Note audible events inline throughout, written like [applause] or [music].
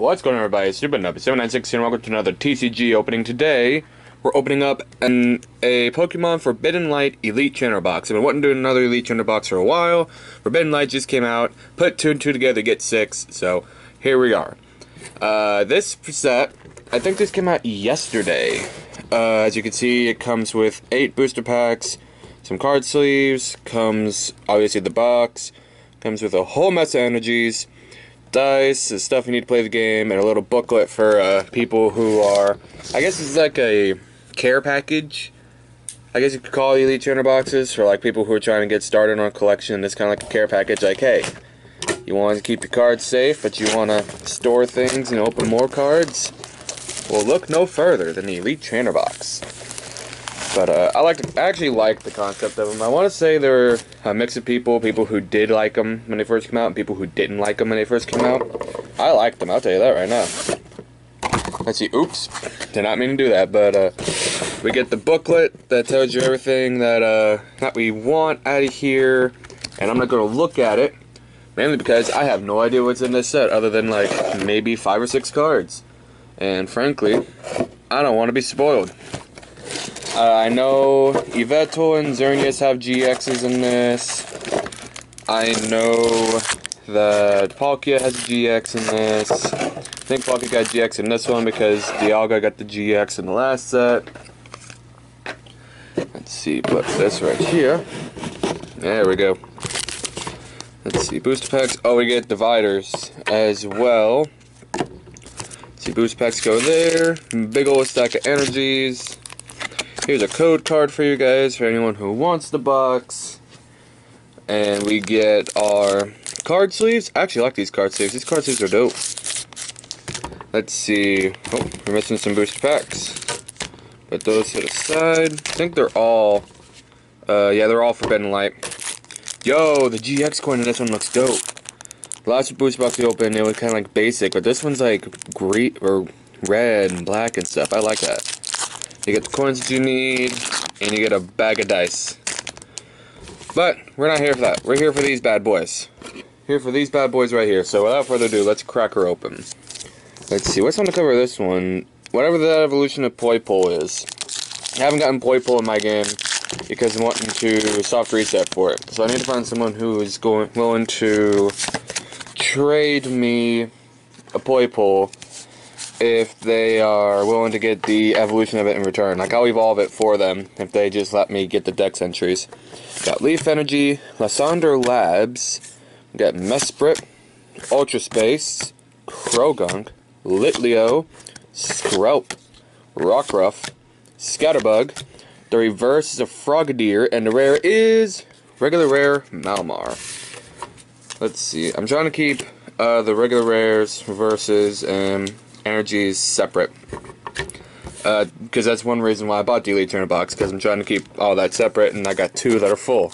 What's going on everybody? it's Supernub 796 here and welcome to another TCG opening. Today, we're opening up an a Pokemon Forbidden Light Elite Trainer box. I've been wanting to do another Elite Trainer box for a while. Forbidden Light just came out. Put two and two together, get six. So, here we are. Uh, this set, I think this came out yesterday. Uh, as you can see, it comes with eight booster packs, some card sleeves, comes obviously the box, comes with a whole mess of energies dice, the stuff you need to play the game, and a little booklet for uh, people who are, I guess it's like a care package. I guess you could call Elite Trainer boxes for like people who are trying to get started on a collection. It's kind of like a care package. Like, hey, you want to keep your cards safe, but you want to store things and open more cards. Well, look no further than the Elite Trainer box. But uh, I like I actually like the concept of them. I want to say there are a mix of people, people who did like them when they first came out, and people who didn't like them when they first came out. I like them. I'll tell you that right now. Let's see. Oops, did not mean to do that. But uh, we get the booklet that tells you everything that uh, that we want out of here, and I'm not going to look at it mainly because I have no idea what's in this set other than like maybe five or six cards, and frankly, I don't want to be spoiled. Uh, I know Yveltal and Xerneas have GXs in this. I know that Palkia has GX in this. I think Palkia got GX in this one because Dialga got the GX in the last set. Let's see, put this right here. There we go. Let's see, booster packs. Oh, we get dividers as well. Let's see, booster packs go there. Big old stack of energies. Here's a code card for you guys, for anyone who wants the box. And we get our card sleeves. I actually like these card sleeves. These card sleeves are dope. Let's see. Oh, we're missing some booster packs. Put those to the side. I think they're all, uh, yeah, they're all Forbidden Light. Yo, the GX coin in this one looks dope. Last booster box we opened, it was kind of like basic, but this one's like green or red and black and stuff. I like that. You get the coins that you need, and you get a bag of dice. But, we're not here for that. We're here for these bad boys. Here for these bad boys right here. So without further ado, let's crack her open. Let's see, what's on the cover of this one? Whatever the evolution of Poipole is. I haven't gotten Poipole in my game because I'm wanting to soft reset for it. So I need to find someone who is going willing to trade me a Poipole if they are willing to get the evolution of it in return. Like, I'll evolve it for them if they just let me get the dex entries. Got Leaf Energy, Lysandre Labs, got Mesprit, Ultra Space, Croagunk, Litleo, Skrelp, Rockruff, Scatterbug. The reverse is a Frogadier, and the rare is regular rare Malamar. Let's see. I'm trying to keep uh, the regular rares, reverses, and energies separate. Because uh, that's one reason why I bought the Elite Trainer box, because I'm trying to keep all that separate, and I got two that are full.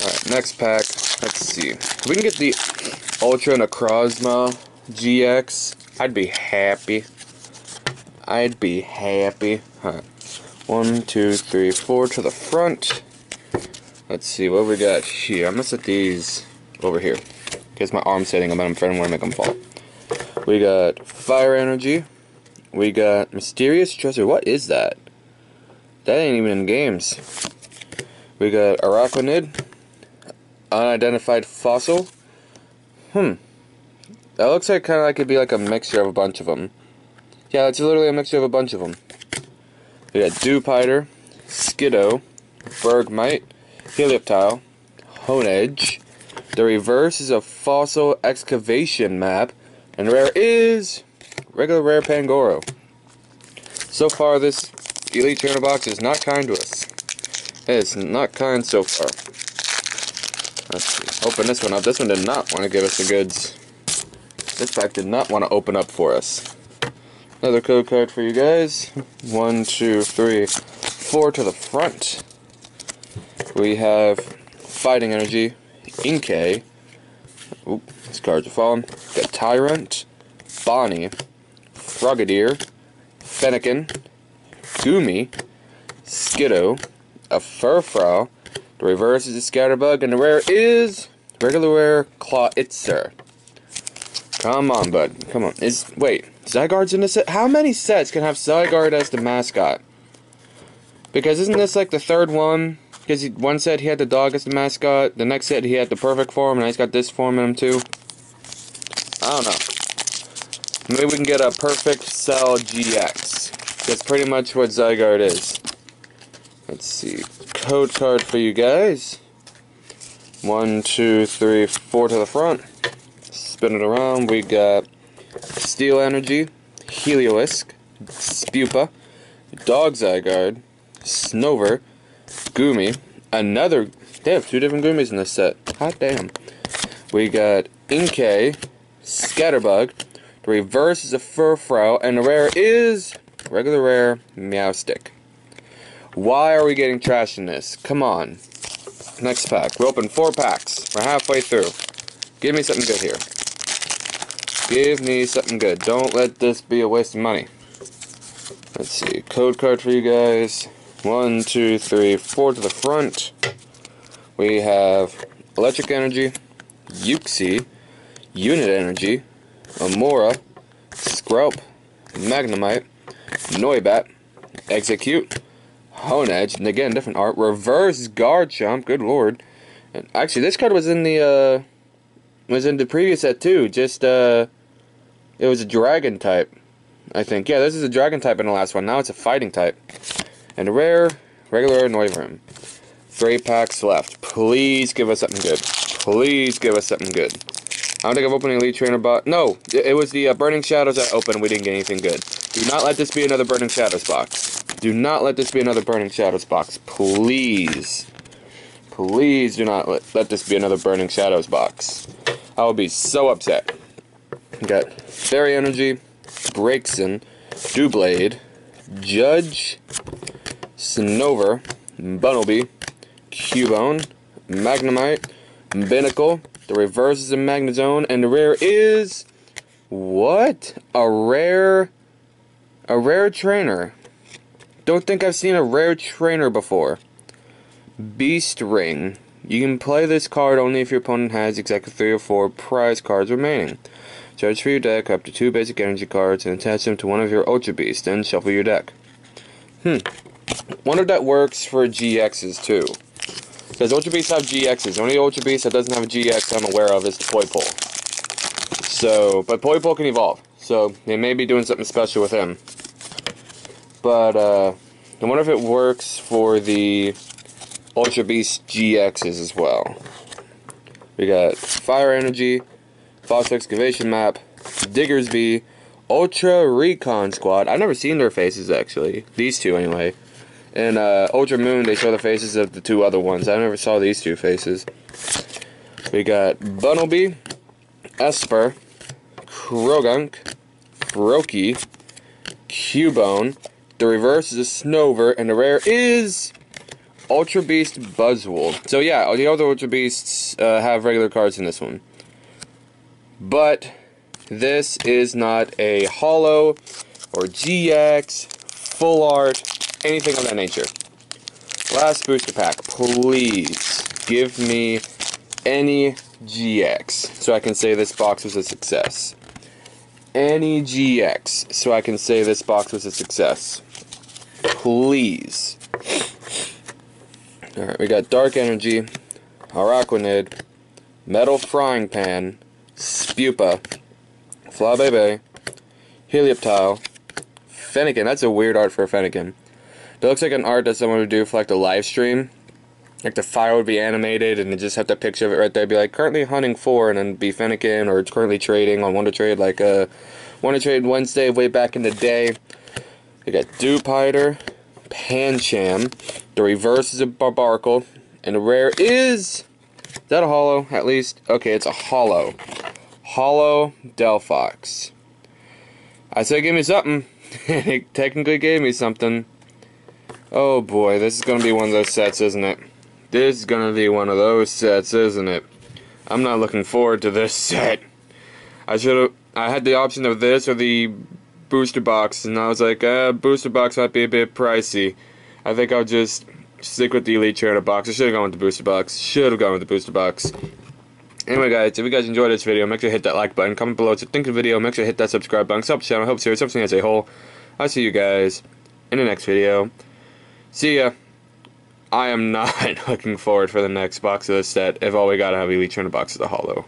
Alright, next pack. Let's see. If we can get the Ultra Necrozma GX, I'd be happy. I'd be happy. Alright. One, two, three, four to the front. Let's see what we got here. I'm gonna set these over here. Because my arm's hitting them and I'm afraid I'm gonna make them fall. We got Fire Energy. We got Mysterious Treasure. What is that? That ain't even in games. We got Araquanid. Unidentified Fossil. Hmm. That looks like kind of like it'd be like a mixture of a bunch of them. Yeah, it's literally a mixture of a bunch of them. We got Dewpider, Skiddo, Bergmite, Helioptile, Honedge. The reverse is a fossil excavation map and rare is regular rare Pangoro. So far, this Elite Trainer box is not kind to us. It's not kind so far. Let's see. Open this one up. This one did not want to give us the goods. This pack did not want to open up for us. Another code card for you guys. One, two, three, four to the front. We have Fighting Energy, Inkay, Oop, these cards are falling. Got Tyrunt, Bonnie, Frogadier, Fennekin, Goomy, Skiddo, a Furfrou. The reverse is a Scatterbug, and the rare is regular rare Clawitzer. Come on, bud. Come on. Is wait, Zygarde's in this set? How many sets can have Zygarde as the mascot? Because isn't this like the third one? Because one set he had the dog as the mascot, the next set he had the perfect form, and now he's got this form in him too. I don't know. Maybe we can get a perfect cell GX. That's pretty much what Zygarde is. Let's see. Code card for you guys. One, two, three, four to the front. Spin it around. We got Steel Energy, Heliolisk, Spewpa, Dog Zygarde, Snover, Goomy, another. They have two different Goomies in this set. Hot damn. We got Inkay, Scatterbug. The reverse is a Furfrou, and the rare is regular rare Meowstic. Why are we getting trash in this? Come on. Next pack. We opened four packs. We're halfway through. Give me something good here. Give me something good. Don't let this be a waste of money. Let's see. Code card for you guys. One, two, three, four to the front. We have Electric Energy, Uxie, Unit Energy, Amaura, Scraup, Magnemite, Noibat, Execute, Honedge, and again, different art. Reverse Garchomp, good lord. And actually, this card was in the, uh, was in the previous set too. Just, uh, it was a dragon type, I think. Yeah, this is a dragon type in the last one. Now it's a fighting type. And a rare, regular Noivern. Three packs left. Please give us something good. Please give us something good. I don't think I've opened an Elite Trainer box. No, it was the uh, Burning Shadows I opened. We didn't get anything good. Do not let this be another Burning Shadows box. Do not let this be another Burning Shadows box. Please. Please do not let, let this be another Burning Shadows box. I will be so upset. We got Fairy Energy, Braixen, Doublade, Judge, Snover, Bunnelby, Cubone, Magnemite, Binacle, the reverse is a Magnezone, and the rare is... What? A rare... A rare trainer. Don't think I've seen a rare trainer before. Beast Ring. You can play this card only if your opponent has exactly three or four prize cards remaining. Search for your deck up to two basic energy cards and attach them to one of your Ultra Beasts, then shuffle your deck. Hmm. Wonder if that works for GXs too. Because Ultra Beasts have GXs. The only Ultra Beast that doesn't have a GX I'm aware of is the Poipole. So, but Poipole can evolve. So, they may be doing something special with him. But, uh, I wonder if it works for the Ultra Beast GXs as well. We got Fire Energy, Fossil Excavation Map, Diggersby, Ultra Recon Squad. I've never seen their faces actually. These two anyway. And uh, Ultra Moon, they show the faces of the two other ones. I never saw these two faces. We got Bunnelby, Espurr, Croagunk, Froakie, Cubone. The reverse is a Snover, and the rare is Ultra Beast Buzzwole. So yeah, the other Ultra Beasts uh, have regular cards in this one. But this is not a holo or GX, full art, anything of that nature. Last booster pack, please give me any GX so I can say this box was a success. Any GX so I can say this box was a success. Please. Alright, we got Dark Energy, Araquanid, Metal Frying Pan, Spewpa, Flabebe, Helioptile, Fennekin. That's a weird art for a Fennekin. It looks like an art that someone would do for like the live stream. Like the fire would be animated and they just have the picture of it right there. Be like currently hunting for and then be Fennekin or it's currently trading on Wonder Trade like uh Wonder Trade Wednesday way back in the day. You got Dewpider, Pancham. The reverse is a Barbaracle. And the rare is is that a holo at least? Okay, it's a holo. Holo Delphox. I said give me something. and [laughs] it technically gave me something. Oh boy, this is gonna be one of those sets, isn't it? This is gonna be one of those sets, isn't it? I'm not looking forward to this set. I should have. I had the option of this or the booster box, and I was like, uh, booster box might be a bit pricey. I think I'll just stick with the Elite Trainer box. I should have gone with the booster box. Should have gone with the booster box. Anyway, guys, if you guys enjoyed this video, make sure to hit that like button, comment below what you think of the video, make sure to hit that subscribe button, sub channel, help series, something as a whole. I'll see you guys in the next video. See ya. I am [laughs] not looking forward for the next box of this set if all we gotta have Elite in a box is a holo.